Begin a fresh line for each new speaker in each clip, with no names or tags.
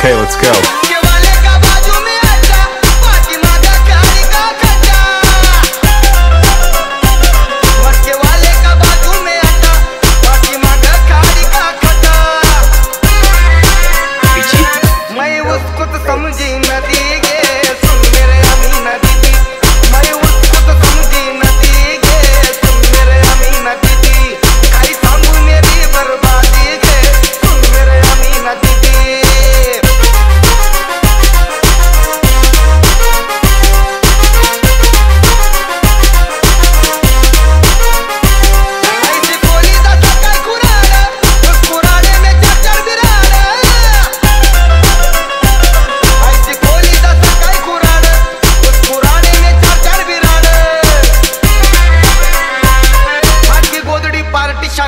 Okay, let's go.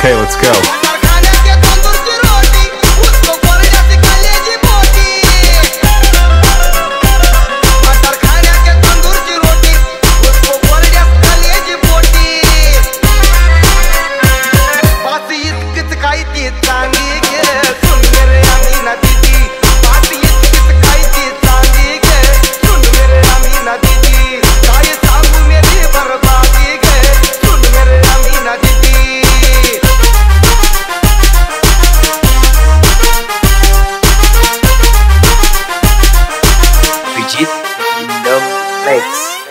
Okay, let's go.
Random Mix.